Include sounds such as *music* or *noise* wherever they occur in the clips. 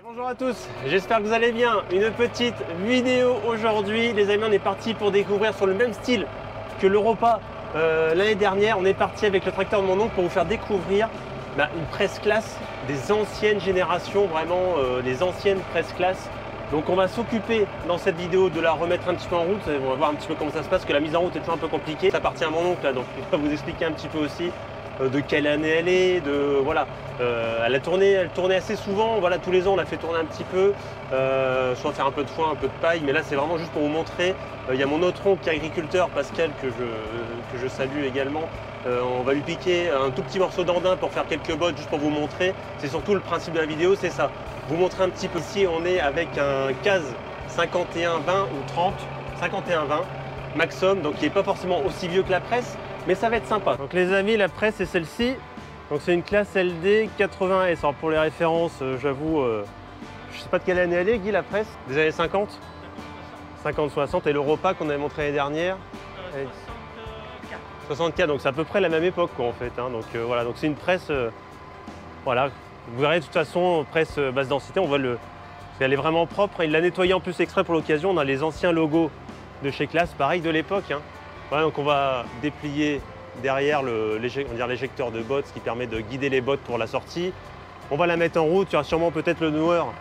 Bonjour à tous, j'espère que vous allez bien. Une petite vidéo aujourd'hui. Les amis, on est parti pour découvrir sur le même style que l'Europa euh, l'année dernière. On est parti avec le tracteur de mon oncle pour vous faire découvrir bah, une presse classe des anciennes générations, vraiment euh, les anciennes presse classe. Donc on va s'occuper dans cette vidéo de la remettre un petit peu en route. On va voir un petit peu comment ça se passe, que la mise en route est toujours un peu compliquée. Ça appartient à mon oncle, là, donc il va vous expliquer un petit peu aussi de quelle année elle est, de voilà. Euh, elle a tourné, elle tournait assez souvent. Voilà, tous les ans on l'a fait tourner un petit peu, euh, soit faire un peu de foin, un peu de paille. Mais là c'est vraiment juste pour vous montrer. Euh, Il y a mon autre oncle qui est agriculteur, Pascal, que je, que je salue également. Euh, on va lui piquer un tout petit morceau d'andin pour faire quelques bottes juste pour vous montrer. C'est surtout le principe de la vidéo, c'est ça. Vous montrer un petit peu. Ici on est avec un CAS 51-20 ou 30, 51-20 Maxum, donc qui n'est pas forcément aussi vieux que la presse, mais ça va être sympa. Donc les amis, la presse c'est celle-ci. Donc c'est une classe LD 80S. Alors pour les références, euh, j'avoue, euh, je sais pas de quelle année elle est, Guy, la presse Des années 50 50-60 et l'Europa qu'on avait montré l'année dernière Euh, Et- 64. 64, donc c'est à peu près la même époque quoi, en fait. hein. Donc euh, voilà, donc c'est une presse, euh, voilà, vous verrez de toute façon presse euh, basse densité, on voit le, elle est vraiment propre. Il l'a nettoyée en plus exprès pour l'occasion. On a les anciens logos de chez Classe, pareil de l'époque. hein. Donc on va déplier derrière l'éjecteur de bottes, ce qui permet de guider les bottes pour la sortie. On va la mettre en route. Y aura sûrement peut-être le noueur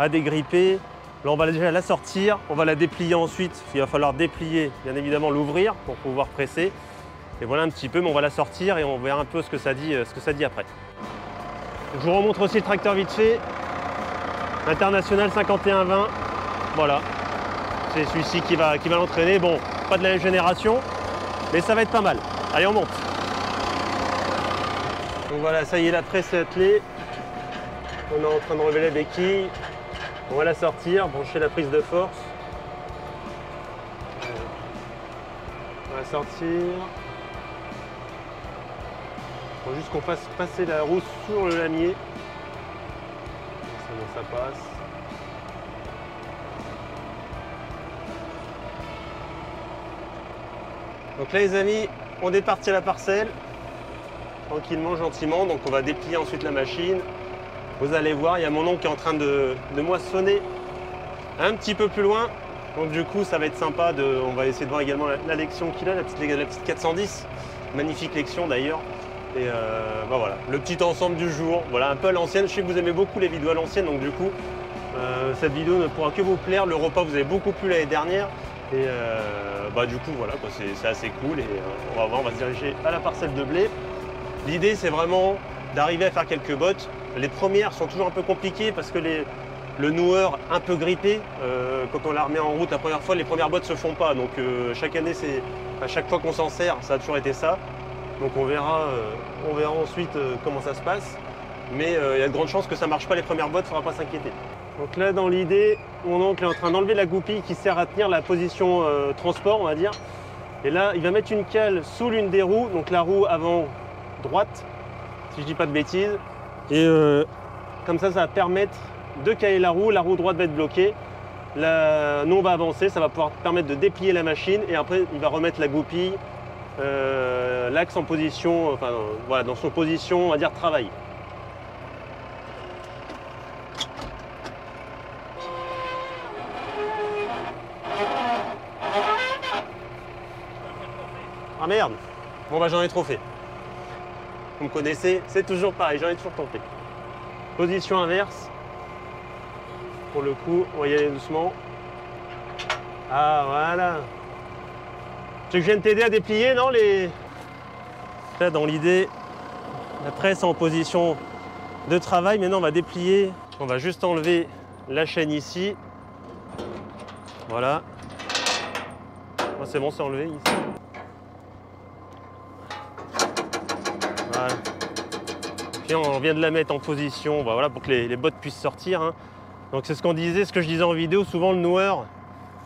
à dégripper. Là, on va déjà la sortir. On va la déplier ensuite. Il va falloir déplier, bien évidemment, l'ouvrir pour pouvoir presser. Et voilà un petit peu, mais on va la sortir et on verra un peu ce que ça dit, ce que ça dit après. Je vous remontre aussi le tracteur vite fait. International 51-20. Voilà. C'est celui-ci qui va, qui va l'entraîner. Bon, pas de la même génération, mais ça va être pas mal. Allez, on monte. Donc voilà, ça y est, la presse est attelée. On est en train de relever la béquille. On va la sortir, brancher la prise de force. On va sortir. Faut juste qu'on fasse passer la roue sur le lamier. Ça passe. Donc là les amis, on est parti à la parcelle. Tranquillement, gentiment. Donc on va déplier ensuite la machine. Vous allez voir, il y a mon oncle qui est en train de, de moissonner un petit peu plus loin. Donc du coup, ça va être sympa. De, on va essayer de voir également la, la lection qu'il a, la petite, la petite 410. Magnifique lection d'ailleurs. Et euh, bah voilà, le petit ensemble du jour. Voilà, un peu à l'ancienne. Je sais que vous aimez beaucoup les vidéos à l'ancienne, donc du coup, euh, cette vidéo ne pourra que vous plaire. Le repas vous avez beaucoup plu l'année dernière. Et euh, bah du coup, voilà, c'est assez cool. Et euh, on va voir, on va se diriger à la parcelle de blé. L'idée, c'est vraiment d'arriver à faire quelques bottes. Les premières sont toujours un peu compliquées parce que le noueur un peu grippé, euh, quand on la remet en route la première fois, les premières bottes se font pas. Donc chaque année, c'est à chaque fois qu'on s'en sert, ça a toujours été ça. Donc on verra, on verra ensuite comment ça se passe. Mais il y a de grandes chances que ça marche pas les premières bottes, il faudra pas s'inquiéter. Donc là, dans l'idée, mon oncle est en train d'enlever la goupille qui sert à tenir la position euh, transport, on va dire. Et là, il va mettre une cale sous l'une des roues, donc la roue avant droite, si je dis pas de bêtises. Et euh, comme ça, ça va permettre de caler la roue. La roue droite va être bloquée. La... Nous, on va avancer. Ça va pouvoir permettre de déplier la machine. Et après, il va remettre la goupille, euh, l'axe en position, enfin, voilà, dans son position, on va dire travail. Ah merde Bon bah j'en ai trop fait. Vous me connaissez, c'est toujours pareil, j'en ai toujours tenté. Position inverse. Pour le coup, on va y aller doucement. Ah voilà. Tu je vienne t'aider à déplier, non les... Là dans l'idée, la presse en position de travail. Maintenant on va déplier. On va juste enlever la chaîne ici. Voilà. Oh, c'est bon, c'est enlevé ici. Voilà. On vient de la mettre en position bah voilà, pour que les, les bottes puissent sortir. hein. Donc c'est ce qu'on disait, ce que je disais en vidéo, souvent le noueur,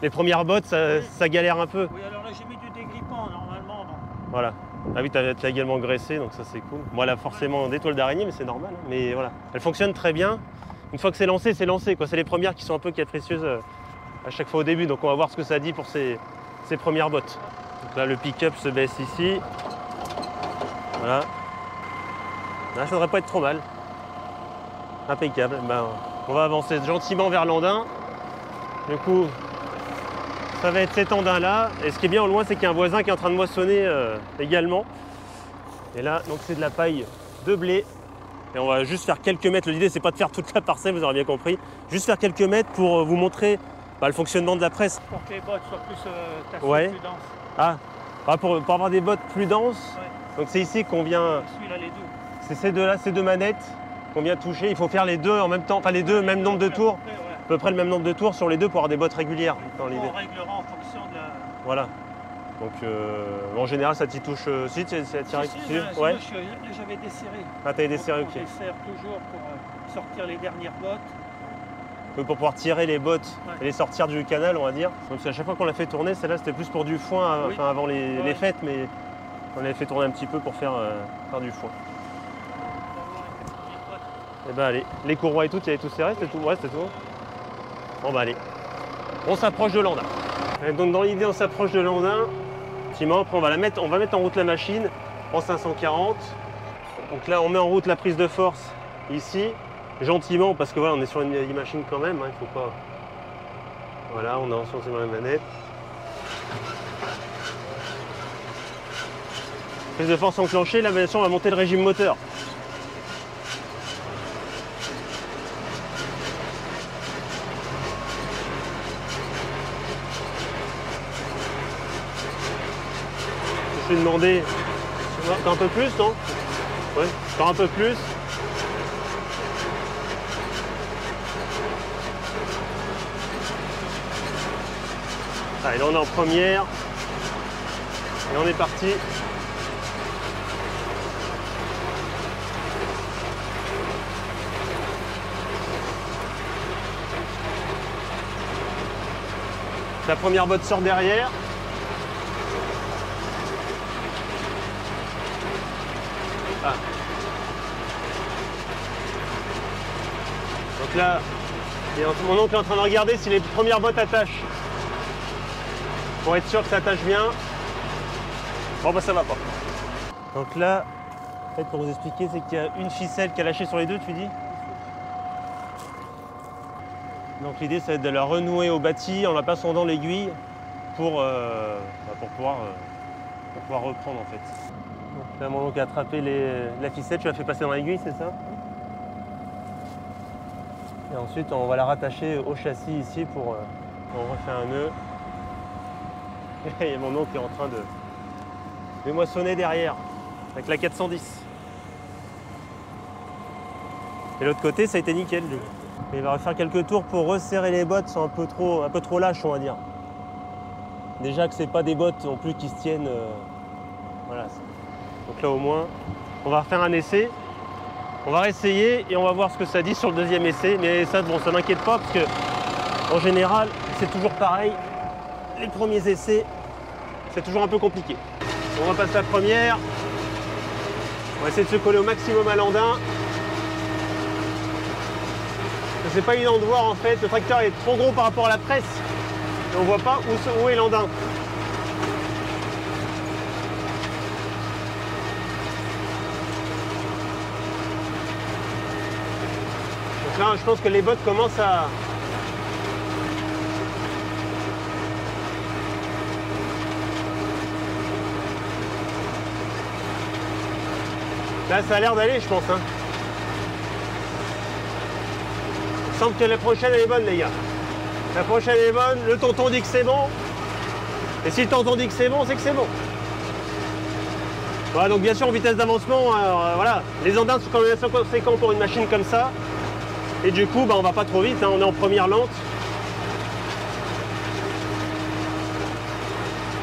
les premières bottes, ça, ça galère un peu. Oui, alors là, j'ai mis du dégrippant normalement. Voilà. Ah oui, t'as également graissé, donc ça c'est cool. Moi, elle a forcément des toiles d'araignée, mais c'est normal. hein. Mais voilà, elle fonctionne très bien. Une fois que c'est lancé, c'est lancé. quoi. C'est les premières qui sont un peu capricieuses euh, à chaque fois au début. Donc on va voir ce que ça dit pour ces, ces premières bottes. Donc là, le pick-up se baisse ici. Voilà. Là, ça devrait pas être trop mal. Impeccable. Ben, On va avancer gentiment vers l'andin. Du coup, ça va être cet andin-là. Et ce qui est bien au loin, c'est qu'il y a un voisin qui est en train de moissonner euh, également. Et là, donc c'est de la paille de blé. Et on va juste faire quelques mètres. L'idée, c'est pas de faire toute la parcelle, vous aurez bien compris. Juste faire quelques mètres pour euh, vous montrer bah, le fonctionnement de la presse. Pour que les bottes soient plus euh, Ouais. plus denses. Ah, ah, pour, pour avoir des bottes plus denses. Ouais. Donc c'est ici qu'on vient. Celui-là, les deux. C'est ces deux-là, ces deux manettes qu'on vient toucher. Il faut faire les deux en même temps, enfin les deux, même nombre de tours. À peu près le même nombre de tours sur les deux pour avoir des bottes régulières dans l'idée. On réglera en fonction de la. Voilà. Donc euh, en général, ça t'y touche. euh, si, c'est. Si, si, si, là, ouais. J'avais desserré. Ah, t'avais desserré, On ok. dessert toujours pour euh, sortir les dernières bottes. Oui, Pour pouvoir tirer les bottes Ouais. et les sortir du canal, on va dire. Donc à chaque fois qu'on l'a fait tourner, celle-là c'était plus pour du foin, Oui. enfin avant les, Ouais. les fêtes, mais on l'avait fait tourner un petit peu pour faire, euh, faire du foin. D'avoir une petite botte. Et ben allez, les courroies et tout, il y avait tout serré, c'était tout, ouais, c'était tout. Bon bah allez, on s'approche de l'andin. Donc dans l'idée, on s'approche de l'andin. Après on va la mettre, on va mettre en route la machine en 540. Donc là, on met en route la prise de force ici, gentiment, parce que voilà, on est sur une machine quand même, hein, il faut pas. Voilà, on a encensé la manette. Prise de force enclenchée, sûr on va monter le régime moteur. Demander. Encore un peu plus, non? Oui, encore un peu plus. Allez, là on est en première. Et on est parti. La première botte sort derrière. Donc là, mon oncle est en train de regarder si les premières bottes attachent. Pour être sûr que ça attache bien. Bon bah ça va pas. Donc là, en fait, pour vous expliquer, c'est qu'il y a une ficelle qui a lâché sur les deux, tu dis? Donc l'idée, ça va être de la renouer au bâti en la passant dans l'aiguille pour, euh, bah, pour, pouvoir, euh, pour pouvoir reprendre en fait. Donc là, mon oncle a attrapé la ficelle, tu l'as fait passer dans l'aiguille, c'est ça? Et ensuite, on va la rattacher au châssis ici pour. euh, on refait un nœud. *laughs* Et mon oncle est en train de, de moissonner derrière avec la 410. Et l'autre côté, ça a été nickel il va refaire quelques tours pour resserrer les bottes, sont un peu trop, un peu trop lâches, on va dire. Déjà que c'est pas des bottes non plus qui se tiennent. euh, voilà. Donc là au moins, on va refaire un essai. On va réessayer et on va voir ce que ça dit sur le deuxième essai. Mais ça, bon, ça n'inquiète pas parce que en général, c'est toujours pareil. Les premiers essais, c'est toujours un peu compliqué. On va passer la première. On va essayer de se coller au maximum à l'andin. C'est pas évident de voir en fait, le tracteur est trop gros par rapport à la presse. Et on voit pas où, où est l'andin. Je pense que les bottes commencent à. Là, ça a l'air d'aller, je pense. Hein. Il semble que la prochaine est bonne, les gars. La prochaine est bonne, le tonton dit que c'est bon. Et si le tonton dit que c'est bon, c'est que c'est bon. Voilà, donc bien sûr en vitesse d'avancement, euh, voilà, les andins sont quand même assez conséquents pour une machine comme ça. Et du coup, bah, on va pas trop vite, hein, on est en première lente.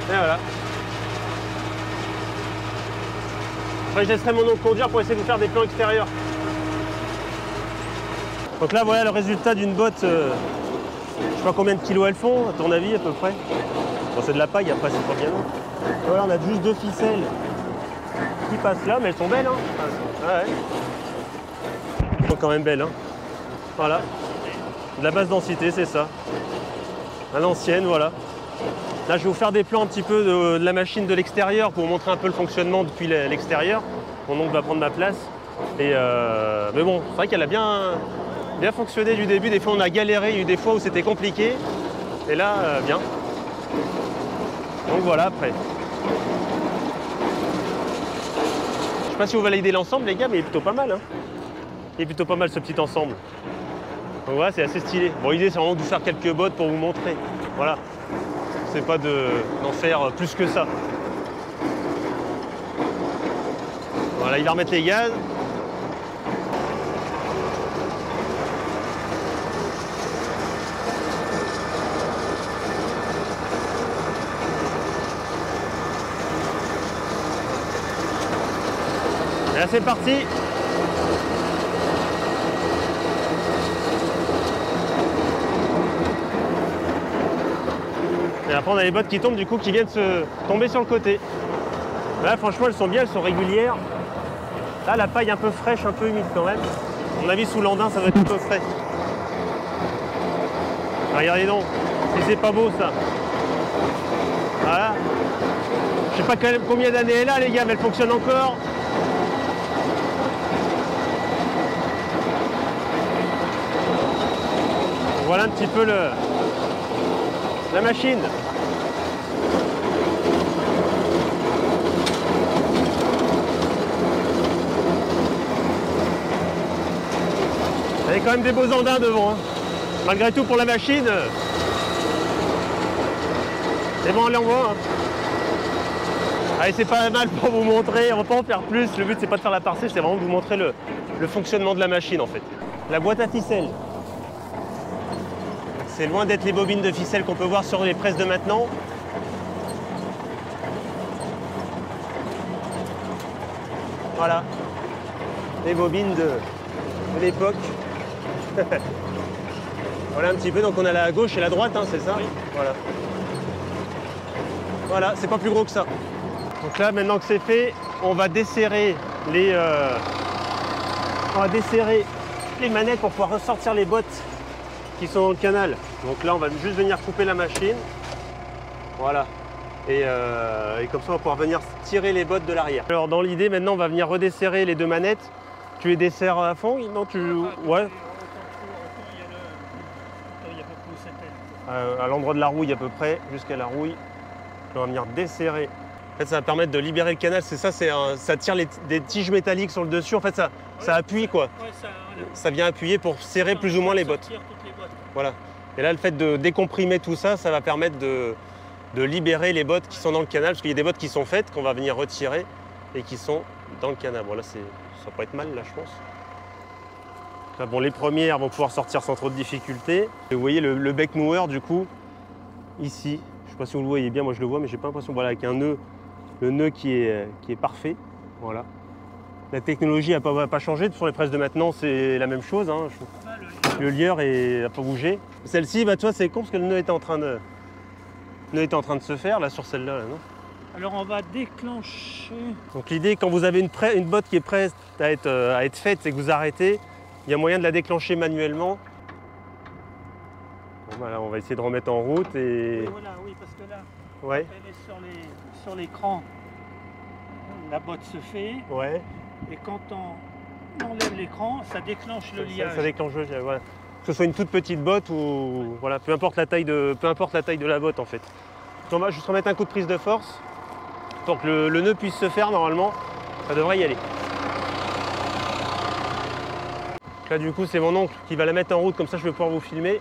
Et voilà. Après, je laisserai mon oncle conduire pour essayer de vous faire des plans extérieurs. Donc là, voilà le résultat d'une botte. euh, je sais pas combien de kilos elles font, à ton avis, à peu près. Bon, c'est de la paille, après, c'est pas bien. Et voilà, on a juste deux ficelles qui passent là, mais elles sont belles. Hein. Ouais. Elles sont quand même belles. Hein. Voilà. De la basse densité, c'est ça. À l'ancienne, voilà. Là, je vais vous faire des plans un petit peu de, la machine de l'extérieur pour vous montrer un peu le fonctionnement depuis le- l'extérieur. Mon oncle va prendre ma place. Et euh, mais bon, c'est vrai qu'elle a bien, bien fonctionné du début. Des fois, on a galéré, il y a eu des fois où c'était compliqué. Et là, euh, bien. Donc voilà, après. Je sais pas si vous validez l'ensemble, les gars, mais il est plutôt pas mal. hein. Il est plutôt pas mal ce petit ensemble. Donc voilà, c'est assez stylé. Bon, l'idée, c'est vraiment de vous faire quelques bottes pour vous montrer. Voilà. C'est pas de- d'en faire plus que ça. Voilà, il va remettre les gaz. Et là, c'est parti. Après, on a les bottes qui tombent, du coup, qui viennent se tomber sur le côté. Là, franchement, elles sont bien, elles sont régulières. Là, la paille un peu fraîche, un peu humide quand même. Mon avis, sous l'andin, ça va être un peu frais. Ah, regardez donc, c'est pas beau ça. Voilà. Je sais pas quand même combien d'années elle a, les gars, mais elle fonctionne encore. Voilà un petit peu le, la machine. Il y a même des beaux andins devant. hein. Malgré tout, pour la machine, euh, c'est bon, on l'envoie. hein. Allez, c'est pas mal pour vous montrer, on va pas en faire plus. Le but, c'est pas de faire la parcelle, c'est vraiment de vous montrer le, fonctionnement de la machine, en fait. La boîte à ficelles. C'est loin d'être les bobines de ficelle qu'on peut voir sur les presses de maintenant. Voilà. Les bobines de l'époque. *laughs* voilà un petit peu. Donc on a la gauche et la droite, hein, c'est ça Voilà. Voilà, c'est pas plus gros que ça. Donc là, maintenant que c'est fait, on va desserrer les, euh, on va desserrer les manettes pour pouvoir ressortir les bottes qui sont dans le canal. Donc là, on va juste venir couper la machine. Voilà. Et, euh, et comme ça, on va pouvoir venir tirer les bottes de l'arrière. Alors, dans l'idée, maintenant, on va venir redesserrer les deux manettes. Tu les desserres à fond? Non, tu... Ouais. À l'endroit de la rouille à peu près, jusqu'à la rouille. On va venir desserrer. En fait, ça va permettre de libérer le canal. C'est ça, c'est un- ça tire les- des tiges métalliques sur le dessus. En fait, ça, ça appuie quoi. Ouais, ça, voilà. Ça vient appuyer pour serrer plus ou moins les bottes. Les. Voilà. Et là, le fait de décomprimer tout ça, ça va permettre de, de libérer les bottes qui sont dans le canal, parce qu'il y a des bottes qui sont faites, qu'on va venir retirer, et qui sont dans le canal. Voilà, c'est, ça peut être mal là, je pense. Là, bon, les premières vont pouvoir sortir sans trop de difficulté. Et vous voyez le, le bec noueur, du coup, ici. Je ne sais pas si vous le voyez bien, moi je le vois, mais j'ai pas l'impression. Voilà, avec un nœud, le nœud qui est, qui est parfait. Voilà. La technologie n'a pas, pas changé. Sur les presses de maintenant, c'est la même chose. hein. Le- lieur n'a pas bougé. Celle-ci, bah, c'est con parce que le nœud était en train de, le nœud était en train de se faire là sur celle-là. là, non? Alors on va déclencher. Donc l'idée, quand vous avez une botte qui est prête à être, euh, à être faite, c'est que vous arrêtez. Il y a moyen de la déclencher manuellement. Bon, voilà, on va essayer de remettre en route et Oui, voilà, oui, parce que là, ouais, elle est sur l'écran. La botte se fait. ouais. Et quand on enlève l'écran, ça déclenche le liage. Ça, ça déclenche le liage, voilà. Que ce soit une toute petite botte ou voilà, peu importe la taille de, peu importe la taille de la botte en fait. On va juste remettre un coup de prise de force pour que le, le nœud puisse se faire normalement. Ça devrait y aller. Là du coup c'est mon oncle qui va la mettre en route comme ça je vais pouvoir vous filmer.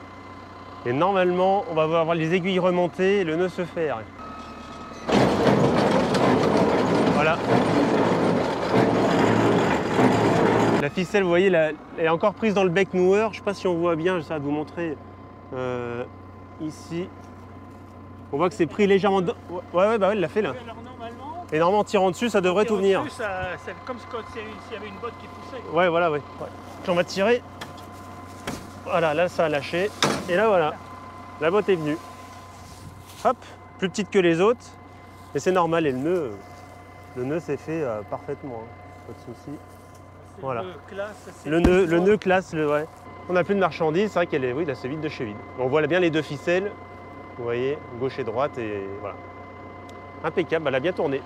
Et normalement on va avoir les aiguilles remontées et le nœud se faire. Voilà. La ficelle, vous voyez, elle est encore prise dans le bec noueur. Je ne sais pas si on voit bien, j'essaie de vous montrer euh, ici. On voit que c'est pris légèrement. Ouais, ouais, bah ouais, elle l'a fait là. Et normalement, en tirant dessus, ça devrait tout venir. dessus, ça- c'est comme s'il y avait une botte qui poussait. Ouais, voilà, ouais. ouais. On va tirer. Voilà, là, ça a lâché. Et là, voilà. La botte est venue. Hop, plus petite que les autres. Mais c'est normal, et le nœud, le nœud s'est fait euh, parfaitement. hein. Pas de souci. Voilà. Le, classe, Le nœud, le nœud classe, le, ouais. On n'a plus de marchandises, c'est vrai qu'elle est, oui, là c'est vide de chez vide. On voit bien les deux ficelles, vous voyez, gauche et droite, et voilà. Impeccable, elle a bien tourné.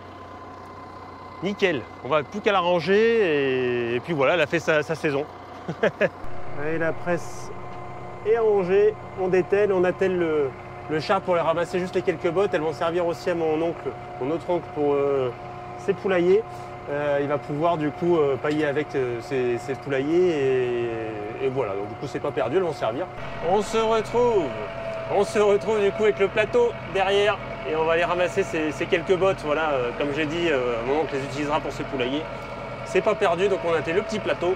Nickel, on va plus qu'à la ranger, et, et puis voilà, elle a fait sa, sa saison. *laughs* Allez, la presse est rangée, on dételle, on attelle le, le char pour les ramasser juste les quelques bottes. Elles vont servir aussi à mon oncle, mon autre oncle pour euh, ses poulaillers. Euh, il va pouvoir du coup euh, pailler avec euh, ses, ses poulaillers et, et voilà, donc du coup c'est pas perdu, elles vont servir. On se retrouve, on se retrouve du coup avec le plateau derrière et on va aller ramasser ces, quelques bottes. Voilà, euh, comme j'ai dit, euh, mon oncle les utilisera pour ses poulaillers. C'est pas perdu, donc on a été le petit plateau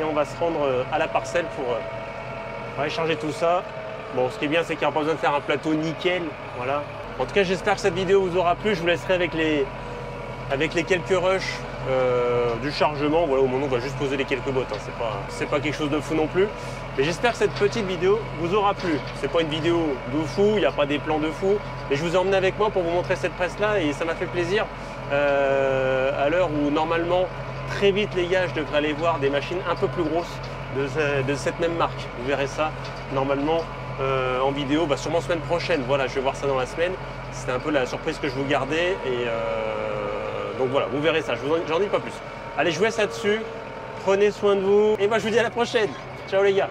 et on va se rendre euh, à la parcelle pour, pour aller charger tout ça. Bon, ce qui est bien, c'est qu'il n'y a pas besoin de faire un plateau nickel. Voilà. En tout cas, j'espère que cette vidéo vous aura plu. Je vous laisserai avec les, avec les quelques rushs euh, du chargement. Voilà, au moment où on va juste poser les quelques bottes. hein. C'est pas, pas quelque chose de fou non plus. Mais j'espère que cette petite vidéo vous aura plu. C'est pas une vidéo de fou, il n'y a pas des plans de fou. Mais je vous ai emmené avec moi pour vous montrer cette presse-là et ça m'a fait plaisir. euh, à l'heure où normalement, très vite les gars, je devrais aller voir des machines un peu plus grosses de, ce- de cette même marque. Vous verrez ça normalement euh, en vidéo, bah, sûrement semaine prochaine. Voilà, je vais voir ça dans la semaine. C'était un peu la surprise que je vous gardais. Et donc voilà, vous verrez ça. Je dis pas plus. Allez, je laisse là-dessus. Prenez soin de vous. Et moi, je vous dis à la prochaine. Ciao les gars.